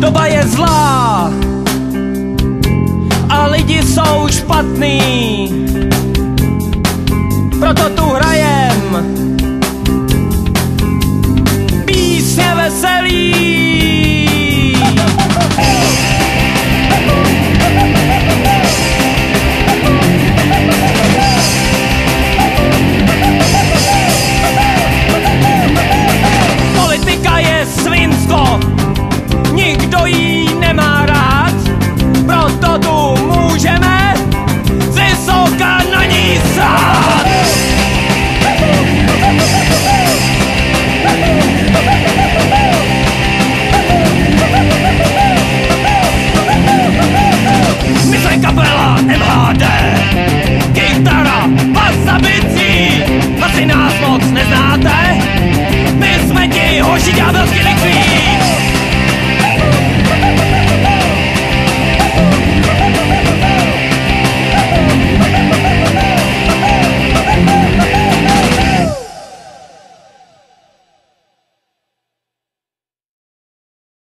Doba je zlá a lidi jsou špatný. Proto tu hrajem písně veselý.